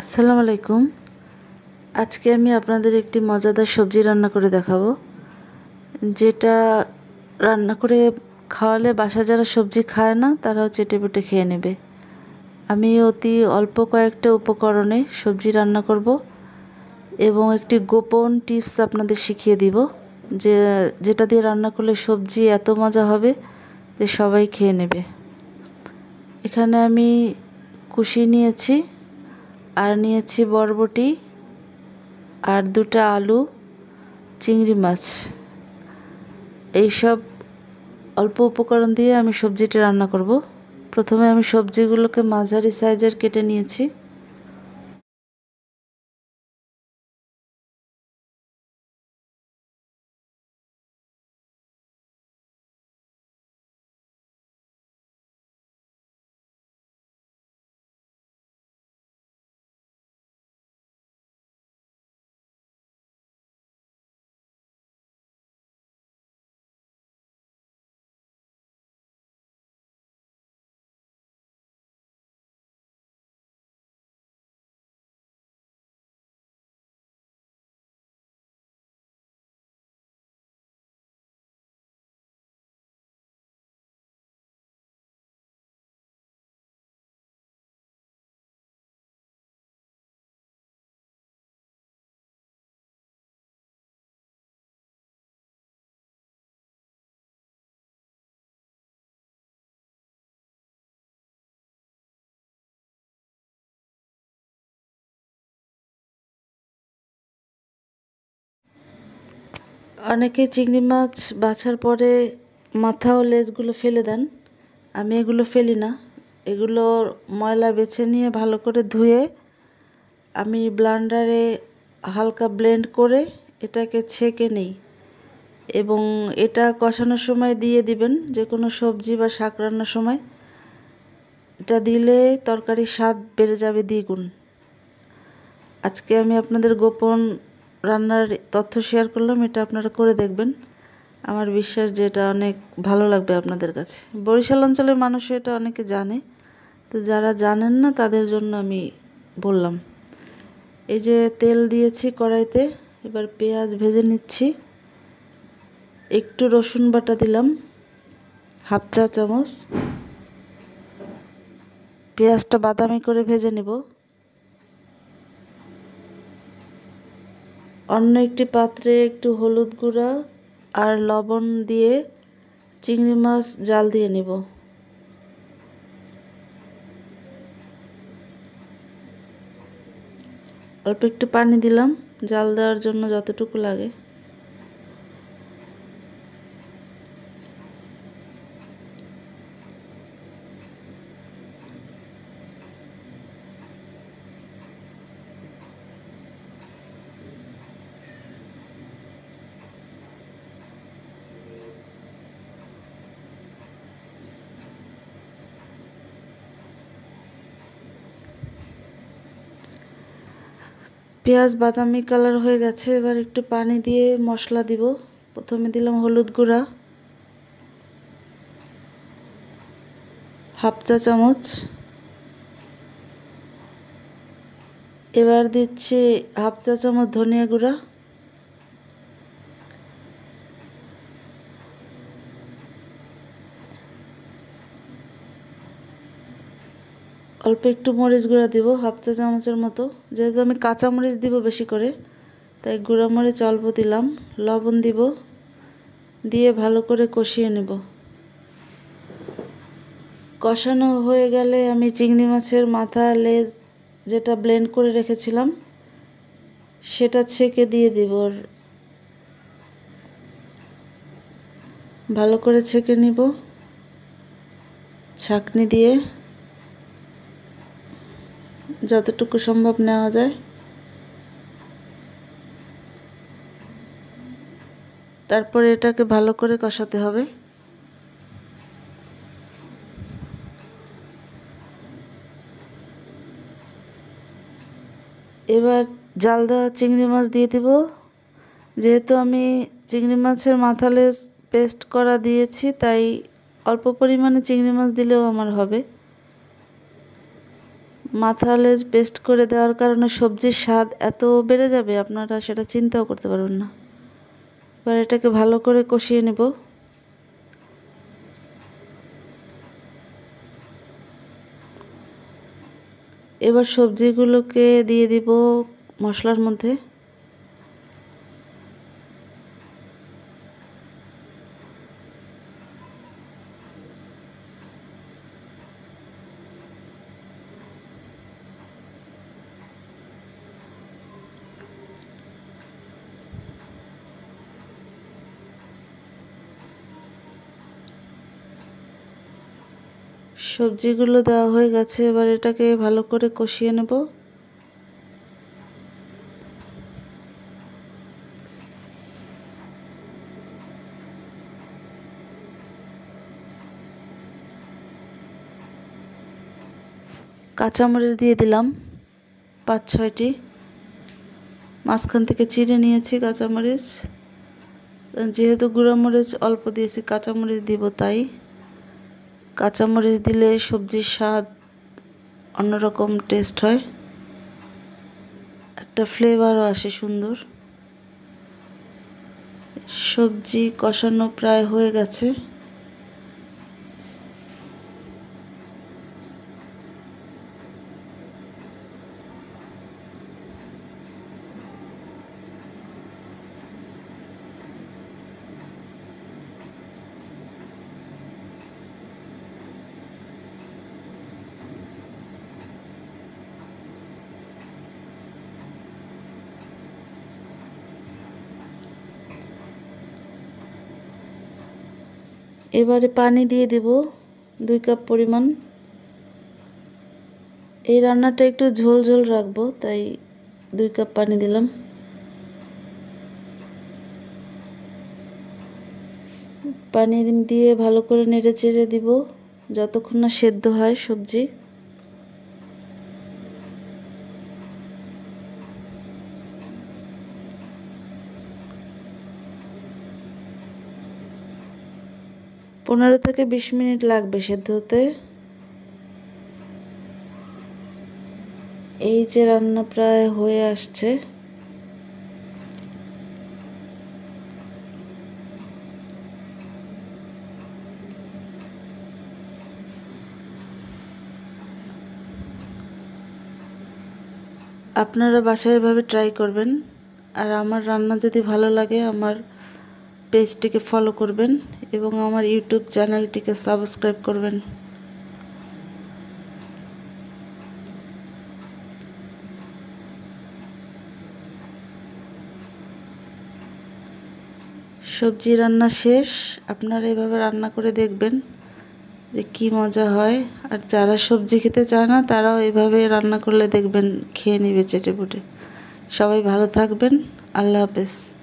আসসালামু আলাইকুম। আজকে আমি আপনাদের একটি মজাদার সবজি রান্না করে দেখাবো, যেটা রান্না করে খাওয়ালে বাসা যারা সবজি খায় না, তারাও চেটে পেটে খেয়ে নেবে। আমি অতি অল্প কয়েকটা উপকরণে সবজি রান্না করব এবং একটি গোপন টিপস আপনাদের শিখিয়ে দিব, যে যেটা দিয়ে রান্না করলে সবজি এত মজা হবে যে সবাই খেয়ে নেবে। এখানে আমি কুশি নিয়েছি আর নিয়েছি বরবটি আর দুটা আলু, চিংড়ি মাছ। এইসব অল্প উপকরণ দিয়ে আমি সবজিটা রান্না করব। প্রথমে আমি সবজিগুলোকে মাঝারি সাইজের কেটে নিয়েছি। অনেকে চিংড়ি মাছ বাছার পরে মাথা ও লেজগুলো ফেলে দেন। আমি এগুলো ফেলি না। এগুলো ময়লা বেছে নিয়ে ভালো করে ধুয়ে আমি ব্লান্ডারে হালকা ব্লেন্ড করে এটাকে ছেঁকে নেই এবং এটা কষানোর সময় দিয়ে দিবেন, যে কোনো সবজি বা শাক রান্নার সময়। এটা দিলে তরকারির স্বাদ বেড়ে যাবে দ্বিগুণ। আজকে আমি আপনাদের গোপন রান্নার তথ্য শেয়ার করলাম, এটা আপনারা করে দেখবেন। আমার বিশ্বাস যে এটা অনেক ভালো লাগবে আপনাদের কাছে। বরিশাল অঞ্চলের মানুষ এটা অনেকে জানে, তো যারা জানেন না তাদের জন্য আমি বললাম। এই যে তেল দিয়েছি কড়াইতে, এবার পেঁয়াজ ভেজে নিচ্ছি। একটু রসুন বাটা দিলাম, হাফ চা চামচ। পেঁয়াজটা বাদামি করে ভেজে নেব। অন্য একটি পাত্রে একটু হলুদ গুঁড়া আর লবণ দিয়ে চিংড়ি মাছ জাল দিয়ে নেব। অল্প একটু পানি দিলাম, জাল দেওয়ার জন্য যতটুকু লাগে। পেঁয়াজ বাদামি কালার হয়ে গেছে, এবার একটু পানি দিয়ে মশলা দিব। প্রথমে দিলাম হলুদ গুঁড়া, হাফ চা চামচ। এবার দিচ্ছি হাফ চা চামচ ধনিয়া গুঁড়া। অল্প একটু মরিচ গুঁড়া দিব, হাফ চা চামচের মতো। যেহেতু আমি কাঁচা মরিচ দিব বেশি করে, তাই গুঁড়া মরিচ অল্প দিলাম। লবণ দিব, দিয়ে ভালো করে কষিয়ে নেব। কষানো হয়ে গেলে আমি চিংড়ি মাছের মাথা লেজ যেটা ব্লেন্ড করে রেখেছিলাম, সেটা ছেঁকে দিয়ে দিব ভালো করে ছেঁকে নিব। ছাকনি দিয়ে যতটুকু সম্ভব নেওয়া যায়। তারপরে এটাকে ভালো করে কষাতে হবে। এবার জাল দেওয়া চিংড়ি মাছ দিয়ে দিব। যেহেতু আমি চিংড়ি মাছের মাথা লেস পেস্ট করা দিয়েছি, তাই অল্প পরিমাণে চিংড়ি মাছ দিলেও আমার হবে। মাথা লেজ পেস্ট করে দেওয়ার কারণে সবজির স্বাদ এত বেড়ে যাবে, আপনারা সেটা চিন্তাও করতে পারবেন না। এবার এটাকে ভালো করে কষিয়ে নেব। এবার সবজিগুলোকে দিয়ে দিব মশলার মধ্যে। সবজিগুলো দেওয়া হয়ে গেছে, এবার এটাকে ভালো করে কষিয়ে নেব। কাঁচামরিচ দিয়ে দিলাম, পাঁচ ছয়টি। মাঝখান থেকে চিড়ে নিয়েছি কাঁচামরিচ। যেহেতু গুঁড়ামরিচ অল্প দিয়েছি, কাঁচামরিচ দিব তাই। কাঁচামরিচ দিলে সবজির স্বাদ অন্যরকম টেস্ট হয়। একটা ফ্লেভারও আসে সুন্দর। সবজি কষানো প্রায় হয়ে গেছে। এবারে পানি দিয়ে দেব দুই কাপ পরিমাণ। এই রান্নাটা একটু ঝোল ঝোল রাখব, তাই দুই কাপ পানি দিলাম। পানি দিয়ে ভালো করে নেড়ে চেড়ে দিব, যতক্ষণ না সেদ্ধ হয় সবজি। পনেরো থেকে বিশ মিনিট লাগবে সেদ্ধ হতে এই যে রান্না প্রায় হয়ে আসছে। আপনারা বাসায় এভাবে ট্রাই করবেন। আর আমার রান্না যদি ভালো লাগে, আমার পেজটিকে ফলো করবেন এবং আমার ইউটিউব চ্যানেলটিকে সাবস্ক্রাইব করবেন। সবজি রান্না শেষ। আপনারা এভাবে রান্না করে দেখবেন যে কি মজা হয়। আর যারা সবজি খেতে চায় না, তারাও এভাবে রান্না করলে দেখবেন খেয়ে নিবে চেটে পুটে সবাই ভালো থাকবেন। আল্লাহ হাফেজ।